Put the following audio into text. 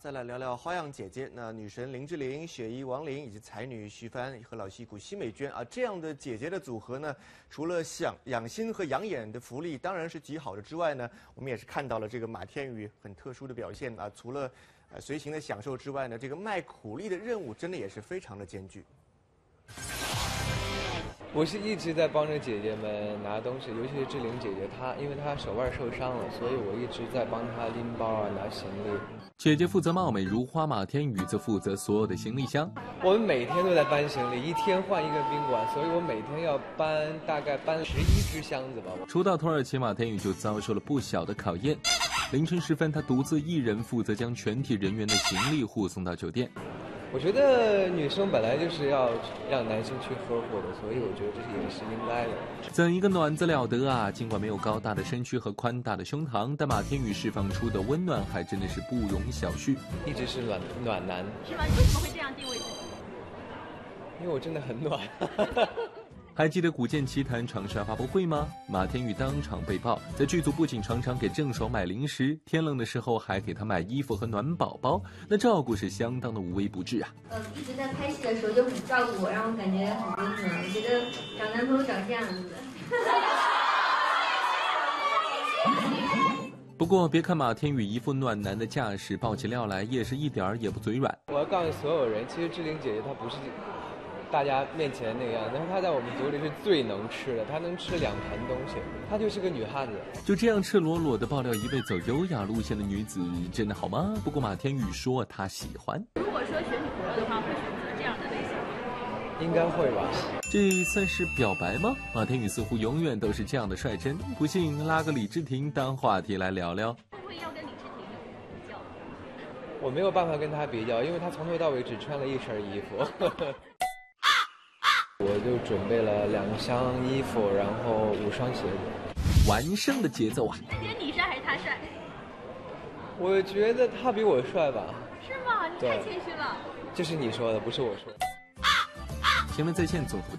再来聊聊花样姐姐。那女神林志玲、雪姨王琳以及才女徐帆和老戏骨奚美娟啊，这样的姐姐的组合呢，除了想养心和养眼的福利当然是极好的之外呢，我们也是看到了这个马天宇很特殊的表现啊。除了呃随行的享受之外呢，这个卖苦力的任务真的也是非常的艰巨。我是一直在帮着姐姐们拿东西，尤其是志玲姐姐，她因为她手腕受伤了，所以我一直在帮她拎包啊、拿行李。姐姐负责貌美如花，马天宇则负责所有的行李箱。我们每天都在搬行李，一天换一个宾馆，所以我每天要搬大概搬十一只箱子吧。初到土耳其，马天宇就遭受了不小的考验。凌晨时分，他独自一人负责将全体人员的行李护送到酒店。我觉得女生本来就是要让男生去呵护的，所以我觉得这也是应该的。怎一个暖字了得啊！尽管没有高大的身躯和宽大的胸膛，但马天宇释放出的温暖还真的是不容小觑。一直是暖暖男，是吗？你为什么会这样定位自己？因为我真的很暖。还记得《古剑奇谭》长沙发布会吗？马天宇当场被爆，在剧组不仅常常给郑爽买零食，天冷的时候还给她买衣服和暖宝宝，那照顾是相当的无微不至啊。嗯，一直在拍戏的时候就很照顾我，让我感觉很温暖。我觉得找男朋友找这样子的。不过，别看马天宇一副暖男的架势，爆起料来也是一点儿也不嘴软。我要告诉所有人，其实志玲姐姐她不是。大家面前那个样，但是她在我们组里是最能吃的，她能吃两盘东西，她就是个女汉子。就这样赤裸裸的爆料一位走优雅路线的女子，真的好吗？不过马天宇说他喜欢。如果说选女朋友的话，会选择这样的类型吗？应该会吧。这算是表白吗？马天宇似乎永远都是这样的率真。不信拉个李治廷当话题来聊聊。会不会要跟李治廷比较？我没有办法跟他比较，因为他从头到尾只穿了一身衣服。我就准备了两箱衣服，然后五双鞋子，完胜的节奏啊！你觉得你帅还是他帅？我觉得他比我帅吧。是吗？你太谦虚了。这是你说的，不是我说。的。评论在线综合。